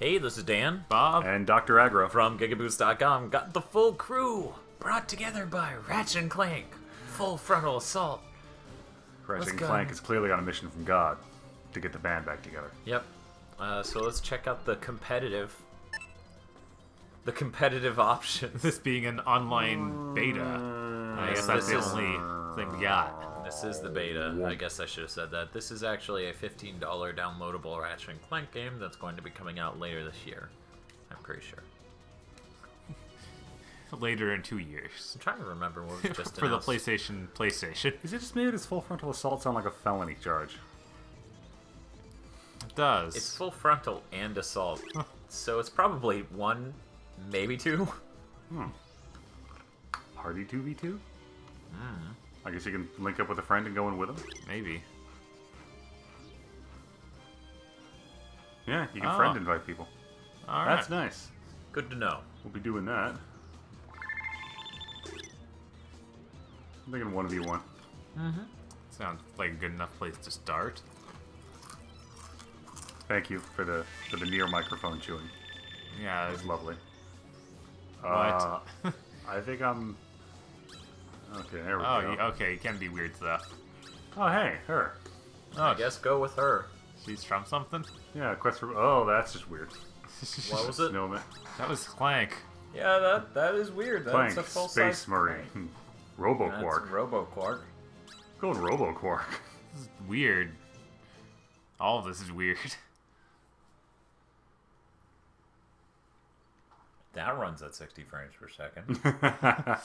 Hey, this is Dan Bob. And Dr. Aggro. from GigaBoots.com. Got the full crew brought together by Ratchet and Clank. Full frontal assault. Ratchet and. Clank is clearly on a mission from God to get the band back together. Yep. Uh, so let's check out the competitive. The competitive options. This being an online beta. I guess that's the only thing we got. This is the beta. I guess I should have said that. This is actually a $15 downloadable Ratchet and Clank game that's going to be coming out later this year. I'm pretty sure. Later in two years. I'm trying to remember what was just For the. PlayStation PlayStation. Is it just made or full frontal assault sound like a felony charge? It does. It's full frontal and assault. so it's probably one, maybe two. Hmm. Hardy 2v2? Hmm. I guess you can link up with a friend and go in with him. Maybe. Yeah, you can Oh. friend invite people. Alright. That's nice. Good to know. We'll be doing that. I'm thinking 1v1. Mm-hmm. Sounds like a good enough place to start. Thank you for the for the near microphone chewing. Yeah, That it's was lovely. What? Uh, I think I'm. Okay, there we Oh, go. you, okay, you can be weird stuff. Oh, hey, her. Oh, I guess go with her. she's from something? Yeah, quest for. Oh, that's just weird. What was it? Snowman. That was Clank. Yeah, that that is weird. That's Clank, a full Space size Marine. Hmm. Robo That's Qwark. Robo Qwark. Going Robo Qwark. This is weird. All of this is weird. That runs at 60 frames per second.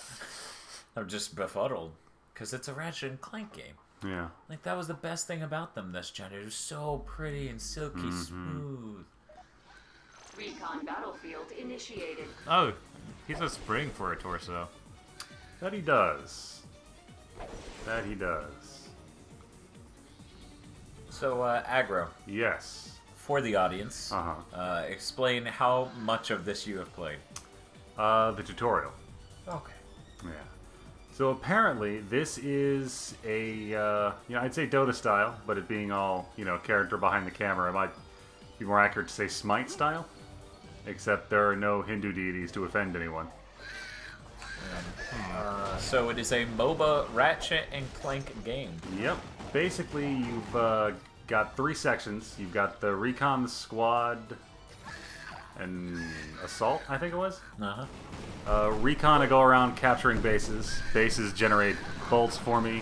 I'm just befuddled because it's a Ratchet and Clank game. yeah. Like that was the best thing about them this gen. It was so pretty and silky Mm-hmm. smooth. Recon battlefield initiated. Oh, he's a spring for a torso. That he does. That he does. So, uh, aggro Yes. for the audience. Uh-huh. Uh, explain how much of this you have played. Uh, the tutorial. Okay. Yeah. So apparently, this is a, uh, you know, I'd say Dota style, but it being all, you know, character behind the camera, it might be more accurate to say Smite style. Except there are no Hindu deities to offend anyone. Uh, so it is a MOBA Ratchet and Clank game. Yep. Basically, you've uh, got three sections. You've got the recon, squad, and assault. I think it was. Uh-huh. Uh, recon, I go around capturing bases. Bases generate bolts for me.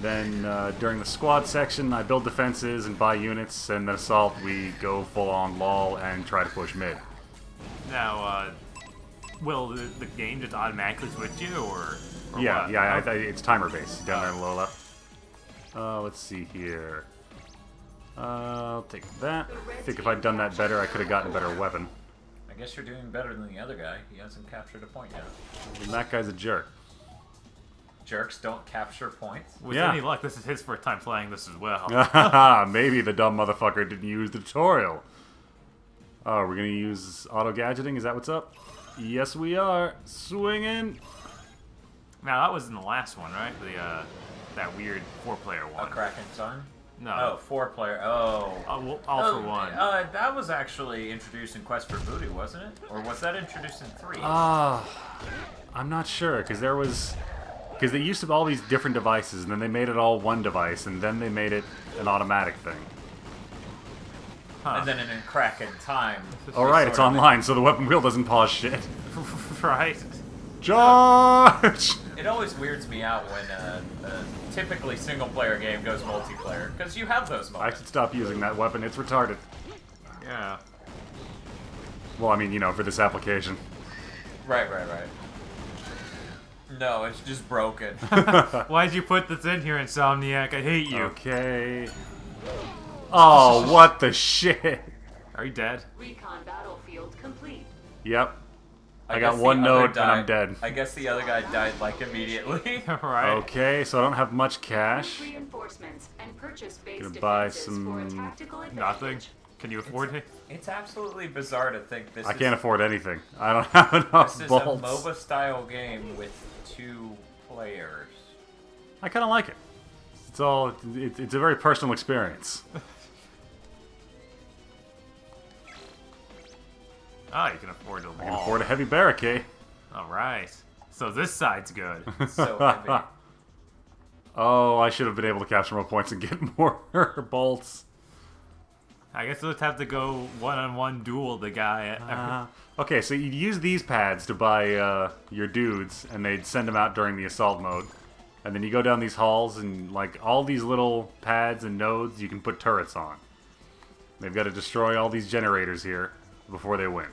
Then uh, during the squad section, I build defenses and buy units. And then assault, we go full on lol and try to push mid. Now, uh, will the, the game just automatically switch you, or, or yeah, what? yeah, I. I, it's timer based down there in the lower left. Uh, let's see here. Uh, I'll take that. I think if I'd done that better, I could have gotten a better weapon. I guess you're doing better than the other guy. He hasn't captured a point yet. And that guy's a jerk. Jerks don't capture points. With yeah. any luck, this is his first time playing this as well. Maybe the dumb motherfucker didn't use the tutorial. Oh, we're gonna use auto gadgeting. Is that what's up? Yes, we are. Swinging. now, that was in the last one, right? The uh, that weird four-player one. A one. Kraken Sun? No. Oh, four player. Oh. Uh, well, all Oh, for one. Uh, that was actually introduced in Quest for Booty, wasn't it? Or was that introduced in three? Ah, I'm not sure because there was because they used to have all these different devices, and then they made it all one device, and then they made it an automatic thing. Huh. and then in Crack in Time. All we right, it's sort of- online, so the weapon wheel doesn't pause shit. right? Charge! It always weirds me out when uh, a typically single player game goes multiplayer because you have those moments. I moments. should stop using that weapon. It's retarded. Yeah. Well, I mean, you know, for this application. Right, right, right. No, it's just broken. Why'd you put this in here, Insomniac? I hate you. Okay. Oh, what the shit? Are you dead? Recon battlefield complete. Yep. I, guess got one other note and I'm dead. I guess the other guy died like immediately. right. Okay, so I don't have much cash. Reinforcements and purchase base Gonna buy some- a tactical advantage. Nothing. Can you afford it? It's absolutely bizarre to think this I is can't afford anything. I don't have enough this is a MOBA style game with two players. I kind of like it. It's all. It, it's a very personal experience. Oh, you can afford a I can afford a heavy barricade. All right. So this side's good. So heavy. Oh, I should have been able to capture more points and get more bolts. I guess we'll just have to go one-on-one duel the guy. Uh, okay, so you'd use these pads to buy uh, your dudes, and they'd send them out during the assault mode. And then you go down these halls, and like all these little pads and nodes, you can put turrets on. They've got to destroy all these generators here before they win.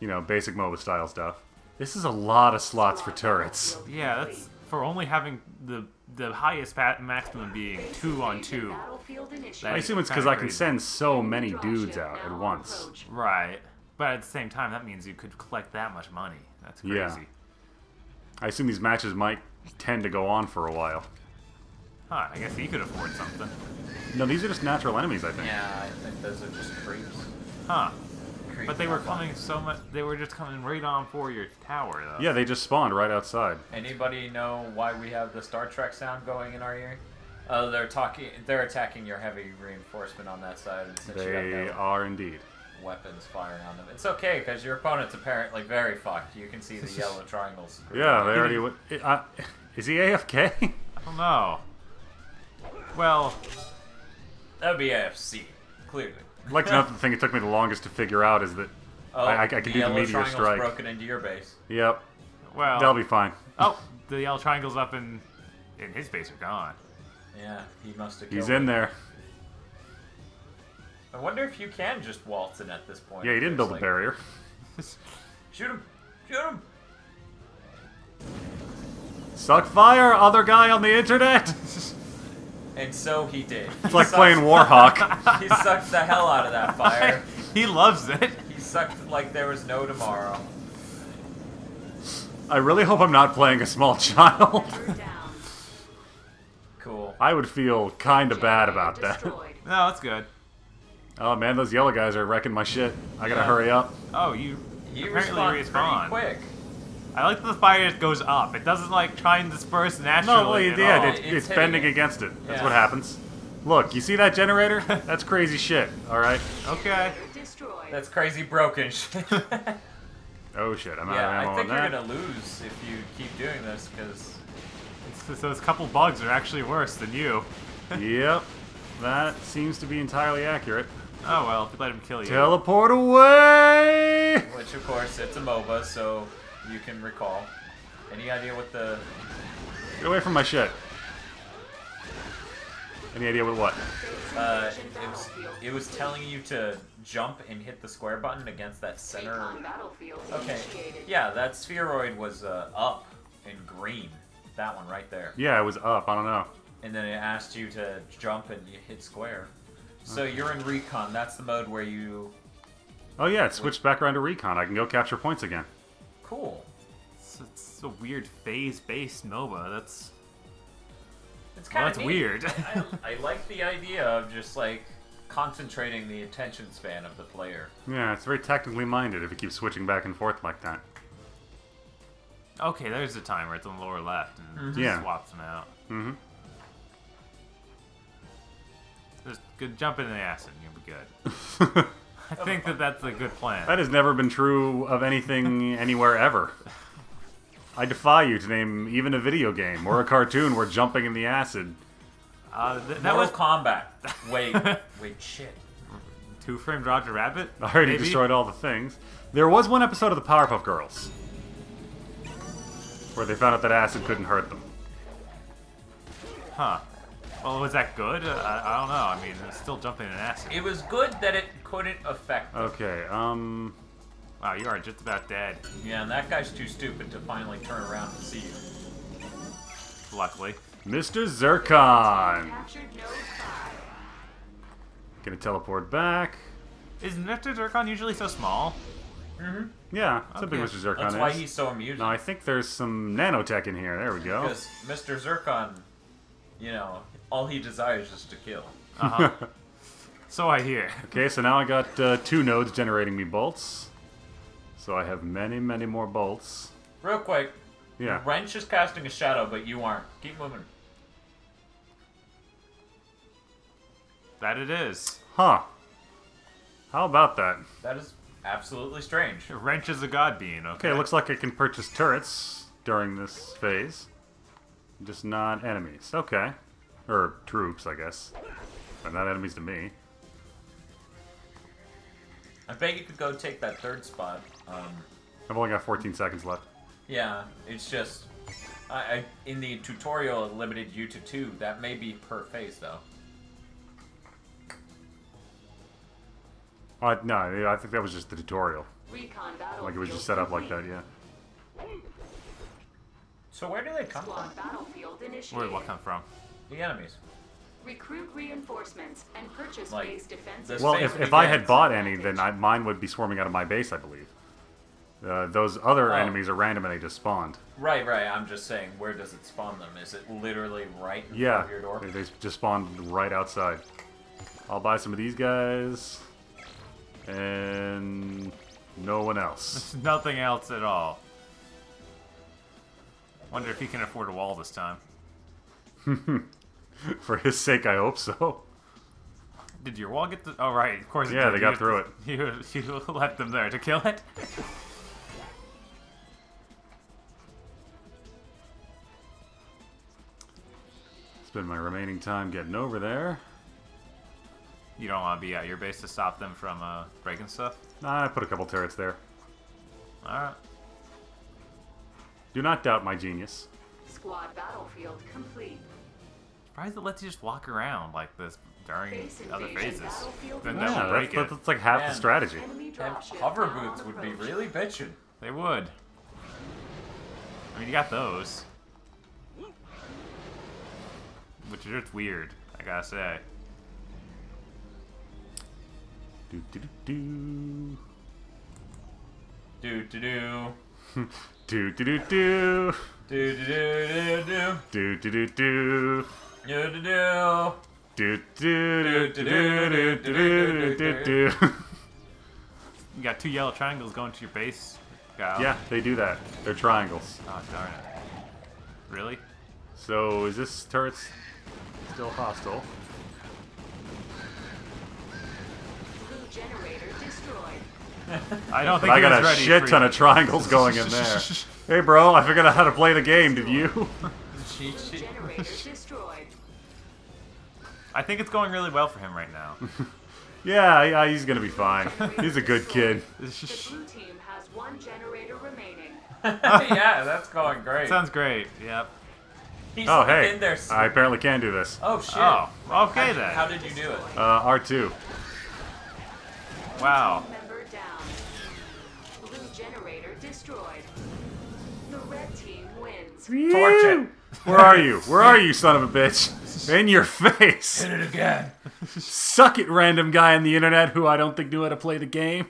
You know, basic MOBA style stuff. This is a lot of slots for turrets. yeah, that's for only having the the highest pat maximum being two on two. Battlefield. I assume it's because I can send so many dudes out at once. Right. But at the same time, that means you could collect that much money. That's crazy. Yeah. I assume these matches might tend to go on for a while. Huh, I guess he could afford something. No, these are just natural enemies, I think. Yeah, I think those are just creeps. Huh. Creep But they were coming so much. They were just coming right on for your tower, though. Yeah, they just spawned right outside. Anybody know why we have the Star Trek sound going in our ear? Oh, they're talking. They're attacking your heavy reinforcement on that side, since They got no are indeed. weapons firing on them, it's okay because your opponent's apparently very fucked. You can see the yellow triangles. Yeah, they already. went- Uh, is he AFK? I don't know. Well, That'd be AFC, clearly. I'd like to know the thing it took me the longest to figure out is that. Oh, I- I can do the meteor strike. broken into your base. Yep, well. that'll be fine. Oh, the yellow triangles up in in his base are gone. Yeah, he must have. He's killed in it. there. I wonder if you can just waltz in at this point. Yeah, he didn't There's, build a barrier. Shoot him! Shoot him! Suck fire, other guy on the internet. And so he did. It's like playing Warhawk. He sucked the hell out of that fire. he loves it. He sucked like there was no tomorrow. I really hope I'm not playing a small child. Cool. I would feel kind of bad about that. No, that's good. Oh man, those yellow guys are wrecking my shit. I gotta Yeah. hurry up. Oh, you He apparently respawned respawn. pretty quick. I like that the fire just goes up. It doesn't like try and disperse naturally. No, well, at yeah, all. it's, It's it's bending it. against it. That's Yeah. what happens. Look, you see that generator? That's crazy shit. All right. okay. Destroyed. That's crazy broken shit. Oh shit, I'm out yeah, of ammo I think you're that. gonna lose if you keep doing this because those couple bugs are actually worse than you. yep, that seems to be entirely accurate. Oh well, if you let him kill you. Teleport away! which of course it's a MOBA, so you can recall. Any idea what the Get away from my shit. Any idea what what? uh, it was? It was telling you to jump and hit the square button against that center. Okay, yeah, that spheroid was uh, up in green. That one right there. Yeah, it was up. I don't know. and then it asked you to jump and you hit square. So you're in recon. That's the mode where you. Oh yeah, it switched back around to recon. I can go capture points again. Cool. It's, it's a weird phase-based MOBA. That's It's well, kind that's of weird. I, I like the idea of just like concentrating the attention span of the player. Yeah, it's very technically minded if it keeps switching back and forth like that. okay, there's the timer. It's on the lower left, and it Yeah. swaps them out. Mm-hmm. Just good jump into the acid, and you'll be good. I think that that's a good plan. That has never been true of anything anywhere ever. I defy you to name even a video game or a cartoon where jumping in the acid. Uh, th- that Mortal was combat. Wait, wait, shit. Two Framed Roger Rabbit. I already maybe? destroyed all the things. There was one episode of the Powerpuff Girls where they found out that acid couldn't hurt them. Huh. Well, was that good? Uh, I, I don't know. I mean, it's still jumping in acid. It was good that it couldn't affect. Them. Okay, um, Wow, you are just about dead. Yeah, and that guy's too stupid to finally turn around and see you. Luckily. Mr. Zurkon. Captured node 5. Gonna teleport back. Is Nectar Zurkon usually so small? Yeah, it's a big Okay. Mr. Zurkon That's is. why he's so amusing. No, I think there's some nanotech in here. There we go. Because Mr. Zurkon, you know, all he desires is to kill. Uh-huh. so I hear. Okay, so now I got uh, two nodes generating me bolts. So I have many, many more bolts. Real quick, Yeah. Wrench is casting a shadow, but you aren't. Keep moving. That it is. Huh. How about that? That is absolutely strange. Wrench is a god being, okay? Okay, it looks like I can purchase turrets during this phase. Just not enemies. Okay. Or troops, I guess. But not enemies to me. I bet you could go take that third spot. Um, I've only got 14 seconds left. yeah, it's just. I, I in the tutorial it limited you to two. That may be per phase though. Uh, no, I think that was just the tutorial. Recon battlefield Like it was just set up like that, yeah. So where do they come from? Squad battlefield initiated. Where'd what come from? The enemies. Recruit reinforcements and purchase Like, base defenses. Well, if, if I had bought any, then I, mine would be swarming out of my base, I believe. Uh, those other Oh. enemies are random and they just spawned. Right, right. I'm just saying, where does it spawn them? Is it literally right in Yeah, front of your door? they, they just spawned right outside. I'll buy some of these guys, and no one else. Nothing else at all. Wonder if he can afford a wall this time. For his sake, I hope so. Did your wall get the? Oh right, of course. it Yeah, they got through it. You you left them there to kill it. Spend my remaining time getting over there. You don't want to be at your base to stop them from uh, breaking stuff. I put a couple turrets there. All right. Do not doubt my genius. Squad battlefield complete. Why Surprised it lets you just walk around like this during Base other phases. Then initiated. that break that's, it. that's like half the strategy. And hover boots would be really bitching. They would. I mean, you got those. Which is just weird, I gotta say. Do, do, do, Do do do. do. Do do do do. Do do do do do. Do do do do. Do do do. Do do do do do do do do. do do do. You got two yellow triangles going to your base. Gal. Yeah, they do that. They're triangles. Oh darn it! Really? So is this turret still hostile? I don't think I got a ready shit ton of triangles going in there. Hey, bro, I figured out how to play the game. Did you? Cheat sheet. Generator destroyed. I think it's going really well for him right now. yeah, yeah, he's gonna be fine. He's a good kid. The blue team has one generator remaining. yeah, that's going great. Sounds great. Yep. He's Oh, hey, in there. I apparently can do this. Oh shit. Oh, okay then. How did you do it? Uh, R2. Wow. Wins. Torch it. Where are you? Where are you, son of a bitch? In your face. Hit it again. Suck it, random guy on the internet who I don't think knew how to play the game.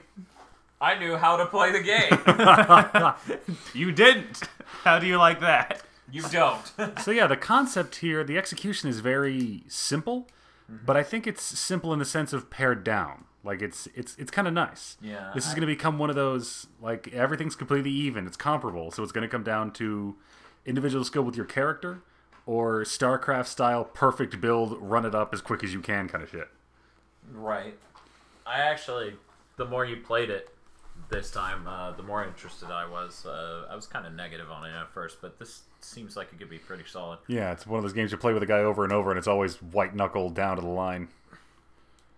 I knew how to play the game. You didn't. How do you like that? you don't. So yeah, the concept here, the execution is very simple, mm-hmm. but I think it's simple in the sense of pared down. Like it's it's it's kind of nice. Yeah, This is I- going to become one of those like everything's completely even. It's comparable, so it's going to come down to individual skill with your character or StarCraft style perfect build, run it up as quick as you can kind of shit. right. I actually, the more you played it this time, uh, the more interested I was. Uh, I was kind of negative on it at first, but this seems like it could be pretty solid. Yeah, it's one of those games you play with a guy over and over, and it's always white knuckle down to the line.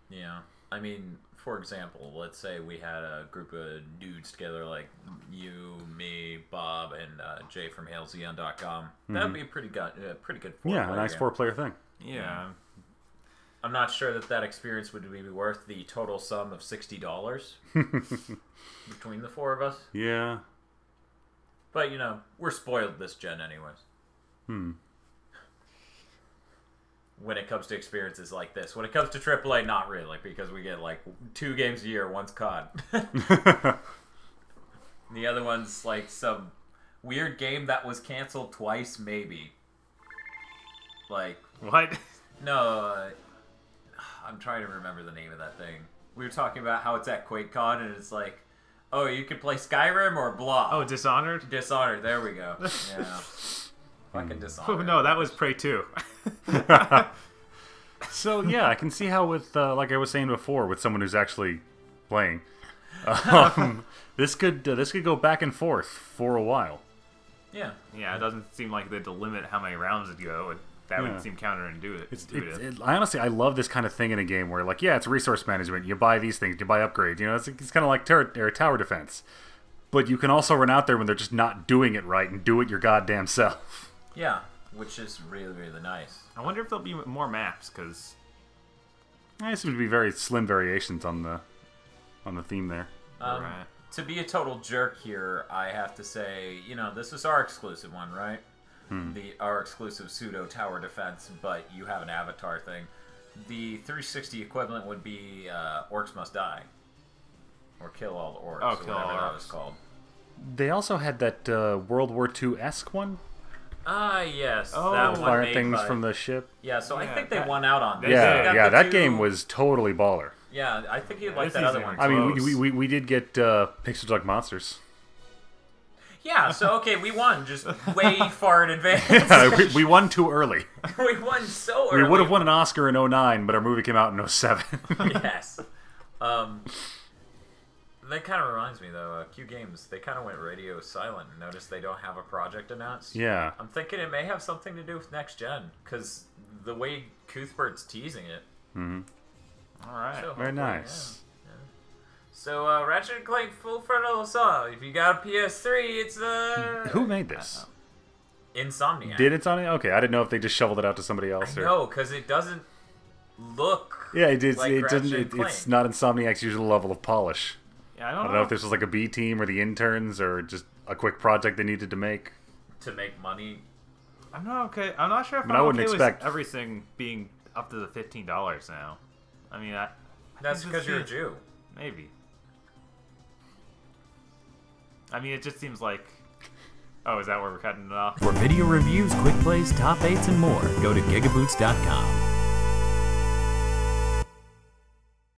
Yeah. I mean, for example, let's say we had a group of dudes together, like you, me, Bob, and uh, Jay from HailZeon.com. That'd be a pretty good, uh, pretty good. Yeah, a nice four-player thing. Yeah. I'm not sure that that experience would be worth the total sum of sixty dollars between the four of us. Yeah. But you know, we're spoiled this gen, anyways. Hmm. When it comes to experiences like this, when it comes to AAA, not really, because we get like two games a year. One's COD, the other one's like some weird game that was canceled twice, maybe. Like What? no, uh, I'm trying to remember the name of that thing. We were talking about how it's at QuakeCon, and it's like, oh, you could play Skyrim or blah. Oh, Dishonored? Dishonored. There we go. Yeah. Fucking Oh, no, that was Prey 2. So yeah, I can see how with uh, like I was saying before, with someone who's actually playing, Um, this could uh, this could go back and forth for a while. Yeah. Yeah, it doesn't seem like they had to limit how many rounds it go. It, that Yeah. would seem counterintuitive. It's, intuitive. it's, it, I honestly, I love this kind of thing in a game where, like, yeah, it's resource management. You buy these things, you buy upgrades. You know, it's, it's kind of like ter- or tower defense. But you can also run out there when they're just not doing it right and do it your goddamn self. Yeah. Which is really, really nice. I wonder if there'll be more maps because I seem to be very slim variations on the on the theme there. Um, Right. To be a total jerk here, I have to say, you know, this is our exclusive one, right? The our exclusive pseudo tower defense, but you have an avatar thing. The 360 equivalent would be uh, Orcs Must Die. Or Kill All the Orcs, Oh, or Kill whatever All that Orcs. was called. They also had that uh, World War II esque one, Ah, yes. Oh, that one fire things by- from the ship. Yeah, so I Yeah, think they that- won out on this. Yeah, yeah, that two- game was totally baller. Yeah, I think you'd like this that other isn't one. I mean, we, we, we, we did get uh, PixelJunk Monsters. Yeah, so okay, we won just way far in advance. Yeah, we, we won too early. we won so early. We would have won an Oscar in 09, but our movie came out in 07. yes. Um, that kind of reminds me though. Uh, Q Games they kind of went radio silent and noticed they don't have a project announced. yeah. I'm thinking it may have something to do with next gen because the way Cuthbert's teasing it. Mm hmm All right. So Very nice. yeah, yeah. So uh, Ratchet and Clank Full Frontal Assault. If you got a PS3, it's uh Who made this? Insomniac. Did it on? Okay, I didn't know if they just shoveled it out to somebody else. Or... No, because it doesn't look. Yeah, it, it's, like it Ratchet doesn't. It, it's not Insomniac's usual level of polish. Yeah, I don't, I don't know if this was like a B team or the interns or just a quick project they needed to make. to make money. I'm not okay. I'm not sure if I mean, I'm I wouldn't okay expect- with everything being up to the fifteen dollars now. I mean, I, I That's because you're a Jew. Maybe. I mean, it just seems like. Oh, is that where we're cutting it off? For video reviews, quick plays, top 8s, and more, go to gigaboots.com.